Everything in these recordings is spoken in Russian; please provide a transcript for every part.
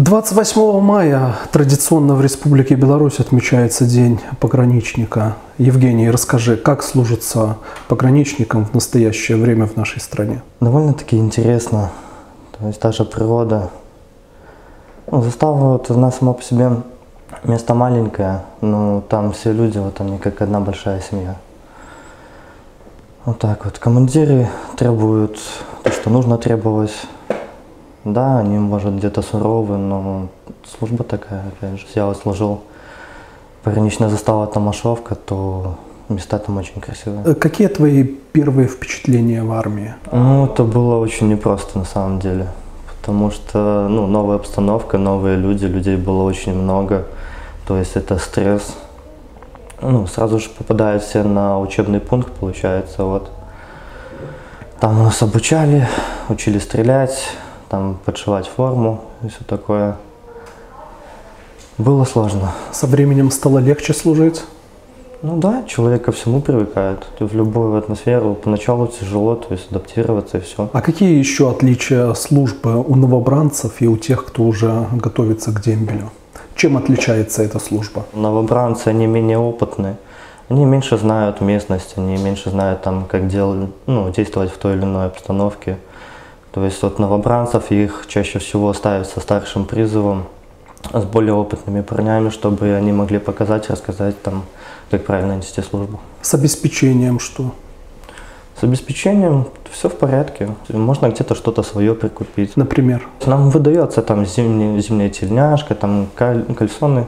28 мая традиционно в Республике Беларусь отмечается День пограничника. Евгений, расскажи, как служится пограничникам в настоящее время в нашей стране? Довольно-таки интересно. То есть даже природа. Ну, застава вот она сама по себе место маленькое, но там все люди, вот они как одна большая семья. Вот так вот. Командиры требуют то, что нужно требовать. Да, они, может, где-то суровы, но служба такая, опять же. Я вот служил пограничная застава Томашовка, то места там очень красивые. Э, Какие твои первые впечатления в армии? Ну, это было очень непросто на самом деле, потому что, ну, новая обстановка, новые люди, людей было очень много, то есть это стресс. Ну, сразу же попадают все на учебный пункт, получается, вот. Там нас обучали, учили стрелять, там подшивать форму и все такое. Было сложно. Со временем стало легче служить? Ну да, человек ко всему привыкает. Есть В любую атмосферу поначалу тяжело, то есть адаптироваться и все. А какие еще отличия службы у новобранцев и у тех, кто уже готовится к дембелю? Чем отличается эта служба? Новобранцы, они менее опытные. Они меньше знают местность, они меньше знают, там, как дел, ну, действовать в той или иной обстановке. То есть вот новобранцев их чаще всего ставят со старшим призывом, с более опытными парнями, чтобы они могли показать, рассказать, там, как правильно нести службу. С обеспечением что? С обеспечением все в порядке. Можно где-то что-то свое прикупить. Например? Нам выдается там зимняя, зимняя тельняшка, там каль- кальсоны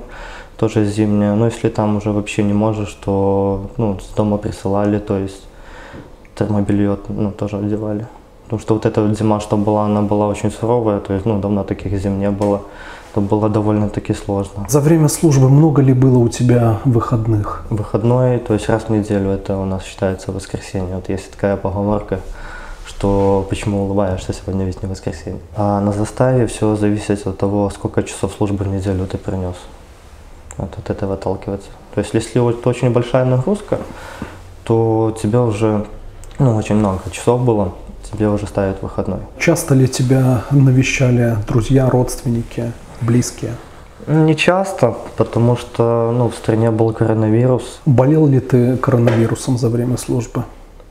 тоже зимние. Но если там уже вообще не можешь, то ну, с дома присылали, то есть термобелье ну, тоже одевали. Потому что вот эта вот зима, что была, она была очень суровая, то есть ну, давно таких зим не было. То было довольно-таки сложно. За время службы много ли было у тебя выходных? Выходной, то есть раз в неделю, это у нас считается воскресенье. Вот есть такая поговорка, что почему улыбаешься сегодня, ведь не воскресенье. А на заставе все зависит от того, сколько часов службы в неделю ты принес. Вот от этого отталкиваться. То есть если вот очень большая нагрузка, то тебе уже ну, очень много часов было, тебе уже ставят выходной. Часто ли тебя навещали друзья, родственники, близкие? Не часто, потому что ну, в стране был коронавирус. Болел ли ты коронавирусом за время службы?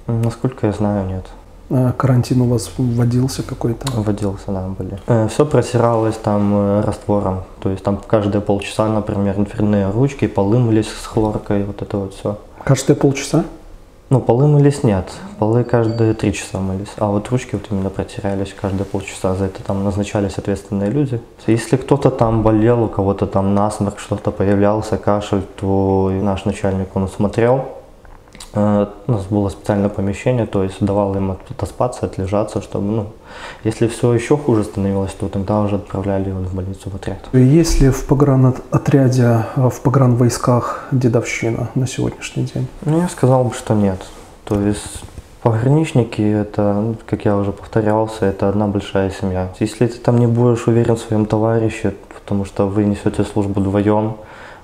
Насколько я знаю, нет. А Карантин у вас вводился какой-то? Вводился, да, были. Все протиралось там э, раствором. То есть там каждые полчаса, например, дверные ручки, полы мылись с хлоркой, вот это вот все. Каждые полчаса? Ну, полы мылись нет. Полы каждые три часа мылись. А вот ручки вот именно протирались каждые полчаса. За это там назначались ответственные люди. Если кто-то там болел, у кого-то там насморк, что-то появлялся, кашель, то и наш начальник, он смотрел. Э, У нас было специальное помещение, то есть давал им отоспаться, отлежаться, чтобы, ну, если все еще хуже становилось, то тогда уже отправляли его в больницу в отряд. Есть ли в погранотряде, в погранвойсках дедовщина на сегодняшний день? Ну, я сказал бы, что нет. То есть пограничники, это, ну, как я уже повторялся, это одна большая семья. Если ты там не будешь уверен в своем товарище, потому что вы несете службу вдвоем,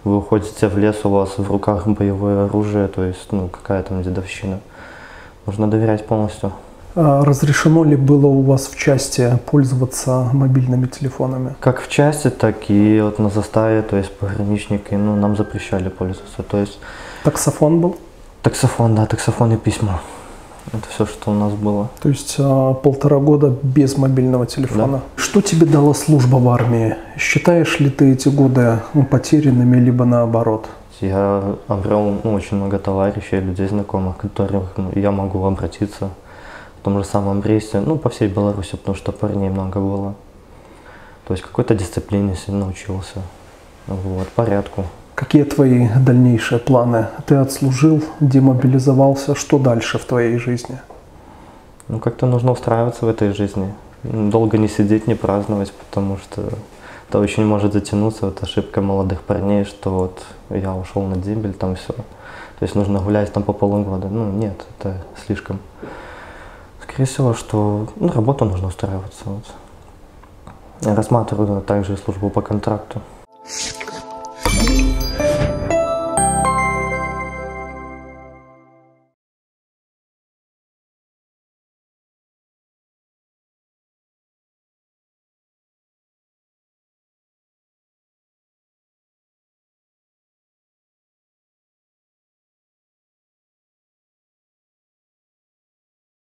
вы уходите в лес, у вас в руках боевое оружие, то есть, ну, какая там дедовщина. Нужно доверять полностью. А Разрешено ли было у вас в части пользоваться мобильными телефонами? Как в части, так и вот на заставе, то есть пограничники, ну, нам запрещали пользоваться. То есть Таксофон был? таксофон, да, таксофон и письма. Это все, что у нас было. То есть а, полтора года без мобильного телефона. Что тебе дала служба в армии? Считаешь ли ты эти годы ну, потерянными, либо наоборот? Я обрел ну, очень много товарищей, людей знакомых, к которым ну, я могу обратиться в том же самом рейсе, ну, по всей Беларуси, потому что парней много было. То есть какой-то дисциплине сильно научился, вот, порядку. Какие твои дальнейшие планы? Ты отслужил, демобилизовался. Что дальше в твоей жизни? Ну, как-то нужно устраиваться в этой жизни. Долго не сидеть, не праздновать, потому что это очень может затянуться. Вот ошибка молодых парней, что вот я ушел на дембель, там все. То есть нужно гулять там по полугода. Ну, нет, это слишком. Скорее всего, что на работу нужно устраиваться. Вот. Я рассматриваю также службу по контракту.